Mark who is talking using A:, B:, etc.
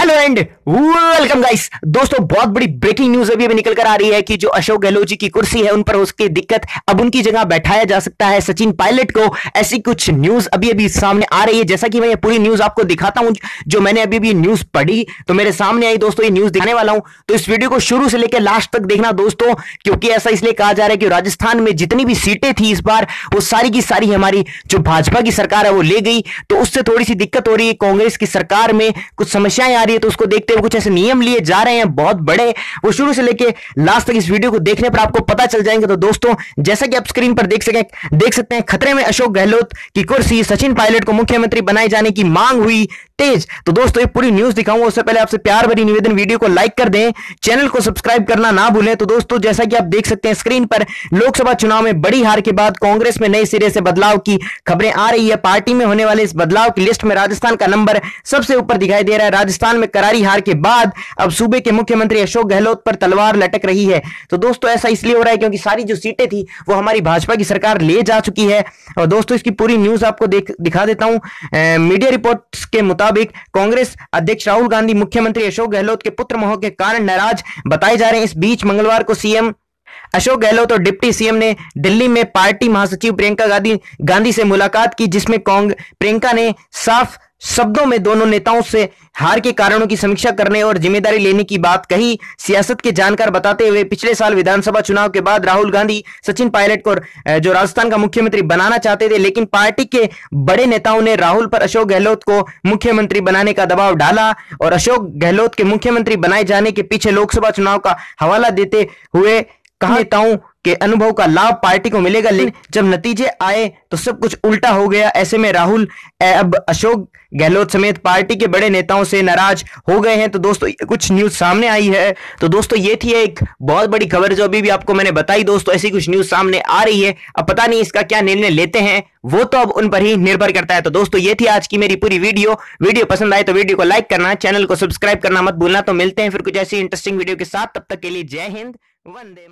A: Hello and welcome guys दोस्तों, बहुत बड़ी ब्रेकिंग न्यूज़ अभी अभी निकल कर आ रही है कि जो अशोक गहलोत जी की कुर्सी है, उन पर उसकी दिक्कत अब उनकी जगह बैठाया जा सकता है। सचिन पायलट को ऐसी कुछ न्यूज़ अभी अभी सामने आ रही है। जैसा कि मैं ये पूरी न्यूज़ आपको दिखाता हूँ, जो मैंने अभी अभी न्यूज़ पढ़ी तो मेरे सामने आई दोस्तों ये न्यूज़ दिखाने वाला हूँ। तो इस वीडियो को शुरू से लेकर लास्ट तक देखना दोस्तों, क्योंकि ऐसा इसलिए कहा जा रहा है कि राजस्थान में जितनी भी सीटें थी इस बार, वो सारी की सारी हमारी जो भाजपा की सरकार है, वो ले गई। तो उससे थोड़ी सी दिक्कत हो रही है। कांग्रेस की सरकार में कुछ समस्याएँ आ रही है तो उसको देखते हुए कुछ ऐसे नियम लिए जा रहे हैं, बहुत बड़े। वो शुरू से लेके लास्ट तक इस वीडियो को देखने पर आपको पता चल जाएँगे। तो दोस्तों, जैसा कि आप स्क्रीन पर देख सकें, देख सकते हैं खतरे में अशोक गहलोत की कुर्सी सचिन पायलट को मुख्यमंत्री बनाए जाने की मांग हुई तेज। तो दोस्तों ये पूरी न्यूज़ दिखाऊँगा उससे पहले आपसे प्यार भरी निवेदन वीडियो को लाइक कर दें। चैनल को सब्सक्राइब करना ना भूलें। तो दोस्तों, जैसा कि आप देख सकते हैं स्क्रीन पर लोकसभा चुनाव में बड़ी हार के बाद कांग्रेस में नए सिरे से बदलाव की खबरें आ रही है। पार्टी में होने वाले इस बदलाव की लिस्ट में राजस्थान का नंबर सबसे ऊपर दिखाई दे रहा है। राजस्थान में करारी हार के बाद अब सूबे के मुख्यमंत्री अशोक गहलोत पर तलवार लटक रही है। तो दोस्तों, ऐसा इसलिए हो रहा है क्योंकि सारी जो सीटें थी, वो हमारी भाजपा की सरकार ले जा चुकी है। और दोस्तों, इसकी पूरी न्यूज़ आपको देख देता हूँ। मीडिया रिपोर्ट्स के मुताबिक कांग्रेस अध्यक्ष राहुल गांधी, मुख्यमंत्री अशोक गहलोत के पुत्र मोह के कारण नाराज़ बताए जा रहे हैं। इस बीच मंगलवार को सीएम अशोक गहलोत और डिप्टी सीएम ने दिल्ली में पार्टी महासचिव प्रियंका गांधी गांधी से मुलाकात की, जिसमें प्रियंका ने साफ़ शब्दों में दोनों नेताओं से हार के कारणों की समीक्षा करने और ज़िम्मेदारी लेने की बात कही। सियासत के जानकार बताते हुए पिछले साल विधानसभा चुनाव के बाद राहुल गांधी सचिन पायलट को जो राजस्थान का मुख्यमंत्री बनाना चाहते थे, लेकिन पार्टी के बड़े नेताओं ने राहुल पर अशोक गहलोत को मुख्यमंत्री बनाने का दबाव डाला और अशोक गहलोत के मुख्यमंत्री बनाए जाने के पीछे लोकसभा चुनाव का हवाला देते हुए कहा नेताओं के अनुभव का लाभ पार्टी को मिलेगा लेकिन जब नतीजे आए तो सब कुछ उल्टा हो गया। ऐसे में राहुल अब अशोक गहलोत समेत पार्टी के बड़े नेताओं से नाराज़ हो गए हैं। तो दोस्तों कुछ न्यूज़ सामने आई है। तो दोस्तों ये थी एक बहुत बड़ी खबर जो अभी भी आपको मैंने बताई। दोस्तों ऐसी कुछ न्यूज़ सामने आ रही है। अब पता नहीं इसका क्या निर्णय लेते हैं। वो तो अब उन पर ही निर्भर करता है। तो दोस्तों ये थी आज की मेरी पूरी वीडियो। वीडियो पसंद आए तो वीडियो को लाइक करना चैनल को सब्सक्राइब करना मत भूलना। तो मिलते हैं फिर कुछ ऐसी इंटरेस्टिंग वीडियो के साथ। तब तक के लिए जय हिंद वंदे